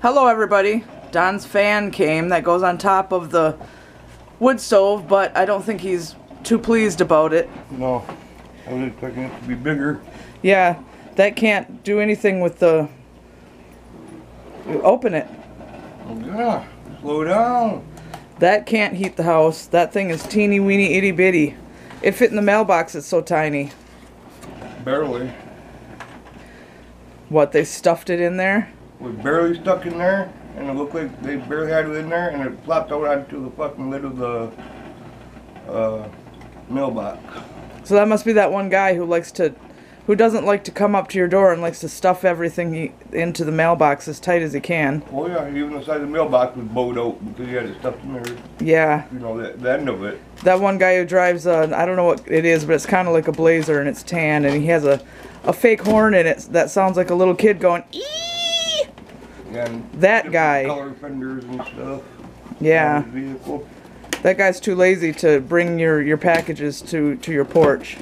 Hello everybody. Don's fan came that goes on top of the wood stove, but I don't think he's too pleased about it. No, I was expecting it to be bigger. Yeah, that can't do anything with the... Open it. Oh, yeah, slow down. That can't heat the house. That thing is teeny weeny itty bitty. It fit in the mailbox, it's so tiny. Barely. What, they stuffed it in there? Was barely stuck in there, and it looked like they barely had it in there, and it flopped out onto the fucking lid of the uh, mailbox. So that must be that one guy who likes to, who doesn't like to come up to your door and likes to stuff everything he, into the mailbox as tight as he can. Oh yeah, even the side of the mailbox was bowed out because he had it stuffed in there. Yeah, You know, the, the end of it. that one guy who drives a, I don't know what it is, but it's kind of like a blazer and it's tan and he has a, a fake horn in it that sounds like a little kid going, ee! And That guy. Color fenders and stuff. Yeah, on his vehicle. that guy's too lazy to bring your, your packages to, to your porch.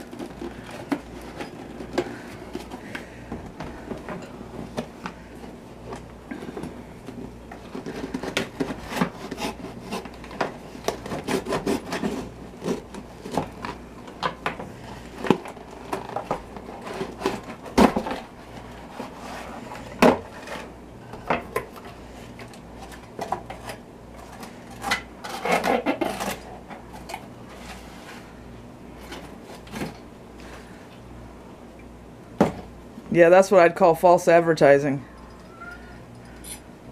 Yeah, that's what I'd call false advertising.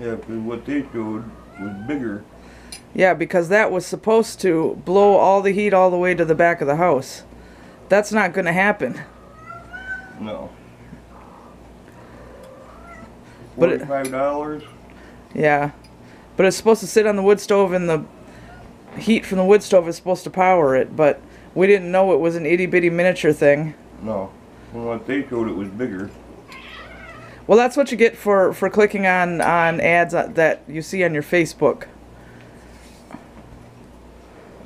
Yeah, because what they showed was bigger. Yeah, because that was supposed to blow all the heat all the way to the back of the house. That's not going to happen. No. But Forty-five dollars. Yeah. But it's supposed to sit on the wood stove and the heat from the wood stove is supposed to power it, but we didn't know it was an itty bitty miniature thing. No. What they showed, it was bigger. Well, that's what you get for, for clicking on, on ads that you see on your Facebook.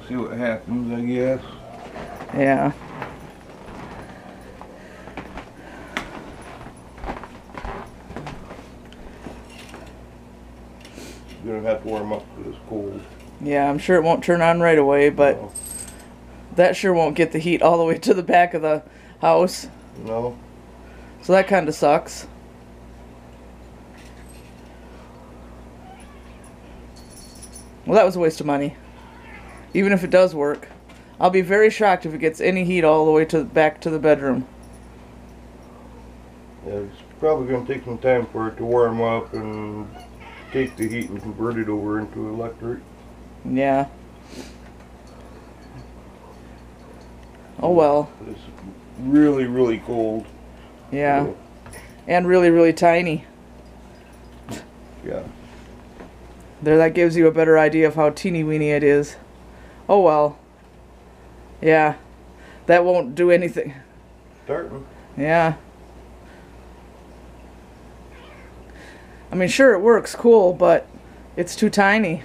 See what happens, I guess. Yeah. You're gonna have to warm up because it's cold. Yeah, I'm sure it won't turn on right away, but No. that sure won't get the heat all the way to the back of the house. No. So that kind of sucks. Well, that was a waste of money. Even if it does work. I'll be very shocked if it gets any heat all the way to back to the bedroom. Yeah, it's probably gonna take some time for it to warm up and take the heat and convert it over into electric. Yeah. Oh well. Really, really cold. Yeah. And really, really tiny. yeah. There, that gives you a better idea of how teeny weeny it is. Oh well. Yeah. That won't do anything. Starting. Yeah. I mean, sure, it works cool, but it's too tiny.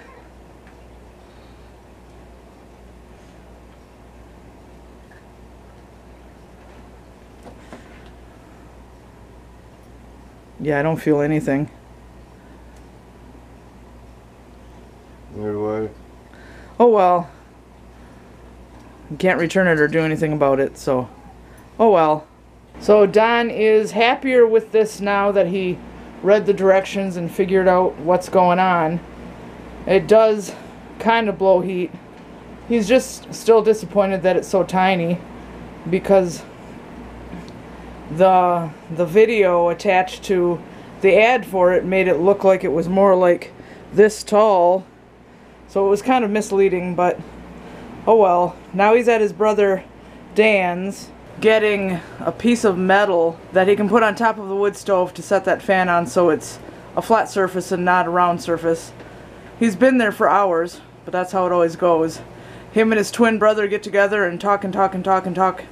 Yeah, I don't feel anything. Either way. Oh well. You can't return it or do anything about it, so. Oh well. So Don is happier with this now that he read the directions and figured out what's going on. It does kind of blow heat. He's just still disappointed that it's so tiny because the the video attached to the ad for it made it look like it was more like this tall so it was kind of misleading, but oh well. Now he's at his brother Dan's getting a piece of metal that he can put on top of the wood stove to set that fan on so it's a flat surface and not a round surface. He's been there for hours, but that's how it always goes. Him and his twin brother get together and talk and talk and talk and talk.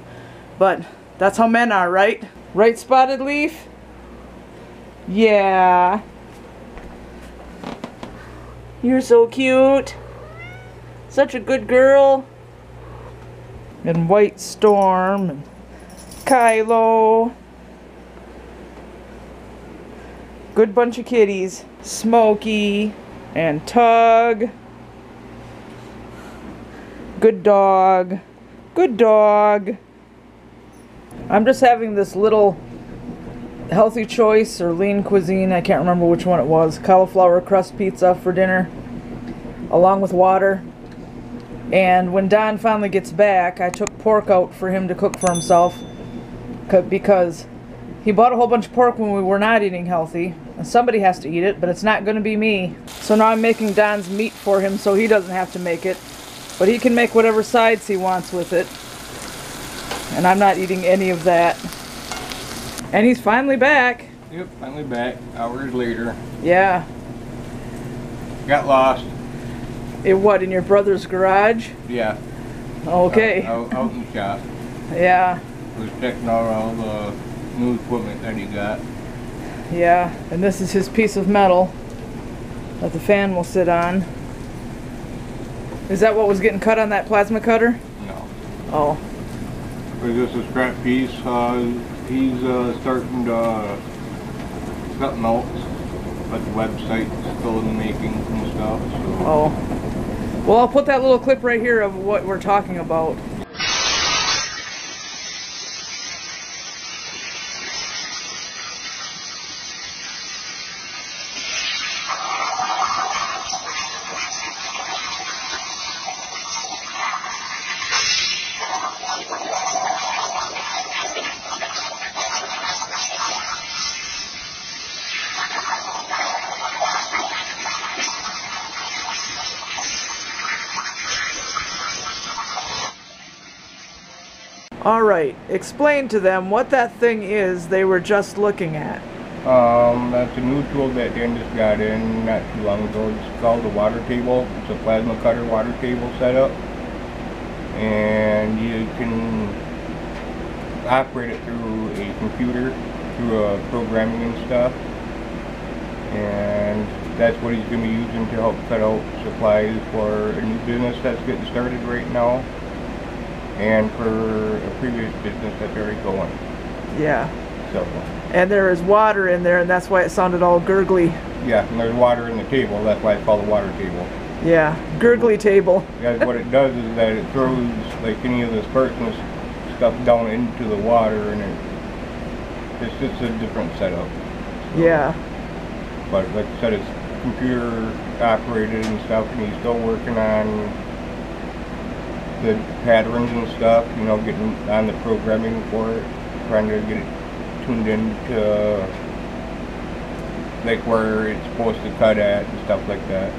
But that's how men are, right? Right, Spotted Leaf? Yeah. You're so cute. Such a good girl. And White Storm and Kylo. Good bunch of kitties. Smokey and Tug. Good dog. Good dog. I'm just having this little healthy choice or lean cuisine. I can't remember which one it was. Cauliflower crust pizza for dinner, along with water. And when Don finally gets back, I took pork out for him to cook for himself because he bought a whole bunch of pork when we were not eating healthy. And somebody has to eat it, but it's not going to be me. So now I'm making Don's meat for him so he doesn't have to make it. But he can make whatever sides he wants with it. And I'm not eating any of that. And he's finally back. Yep, finally back. Hours later. Yeah. Got lost. In what, in your brother's garage? Yeah. Okay. Out, out, out in the shop. Yeah. Was checking out all the new equipment that he got. Yeah, and this is his piece of metal that the fan will sit on. Is that what was getting cut on that plasma cutter? No. Oh. Was this a scrap piece? Uh, he's uh, starting to something else, but the website's still in the making and stuff. So. Oh. Well, I'll put that little clip right here of what we're talking about. All right, explain to them what that thing is they were just looking at. Um, that's a new tool that Dan just got in not too long ago. It's called the water table. It's a plasma cutter water table setup. And you can operate it through a computer, through a programming and stuff. And that's what he's going to be using to help cut out supplies for a new business that's getting started right now and for a previous business that's already going. Yeah. So. And there is water in there, and that's why it sounded all gurgly. Yeah, and there's water in the table. That's why it's called a water table. Yeah, gurgly table. Yeah, what it does is that it throws like any of the spurts stuff down into the water, and it, it's just a different setup. So, yeah. But like I said, it's computer operated and stuff, and he's still working on the patterns and stuff, you know, getting on the programming for it, trying to get it tuned into like where it's supposed to cut at and stuff like that.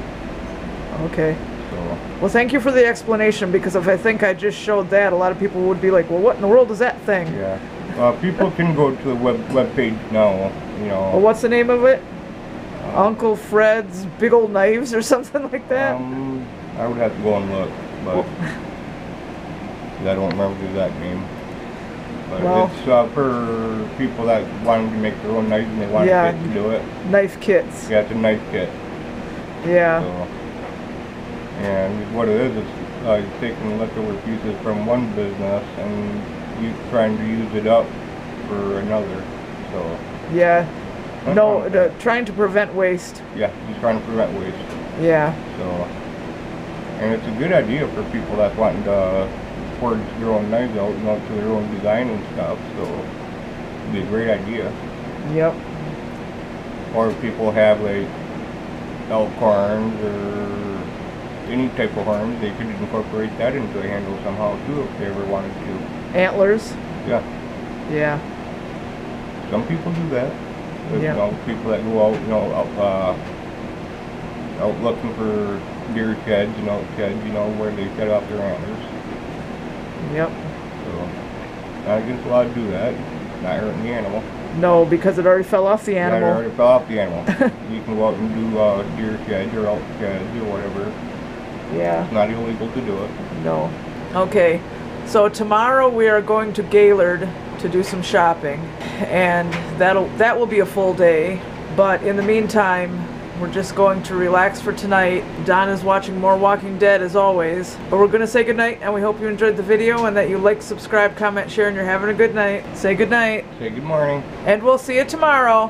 Okay. So. Well, thank you for the explanation because if I think I just showed that, a lot of people would be like, "Well, what in the world is that thing?" Yeah. Uh, people can go to the web web page now. You know. Well, what's the name of it? Uh, Uncle Fred's Big Old Knives or something like that. Um, I would have to go and look, but. I don't remember the exact name. But well, it's uh, for people that want to make their own knife and they want yeah, to do it. Knife kits. Yeah, it's a knife kit. Yeah. So, and what it is is uh, taking leftover pieces from one business and you trying to use it up for another. So. Yeah. No, the, trying to prevent waste. Yeah, he's trying to prevent waste. Yeah. So, and it's a good idea for people that wanting to forge their own knives out, you know, to their own design and stuff. So it'd be a great idea. Yep. Or if people have like elk horns or any type of horns, they could incorporate that into a handle somehow too if they ever wanted to. Antlers? Yeah. Yeah. Some people do that. There's, Yeah. You know, people that go out, you know, out, uh, out looking for deer sheds, you know, sheds, you know, where they cut off their antlers. Yep. So, not against law to do that. Not hurting the animal. No, because it already fell off the animal. Yeah, it already fell off the animal. you can go out and do uh, deer sheds or elk sheds or whatever. Yeah. It's not illegal to do it. No. Okay. So tomorrow we are going to Gaylord to do some shopping, and that'll that will be a full day. But in the meantime, we're just going to relax for tonight. Don is watching more Walking Dead as always. But we're going to say goodnight and we hope you enjoyed the video and that you like, subscribe, comment, share, and you're having a good night. Say goodnight. Say good morning. And we'll see you tomorrow.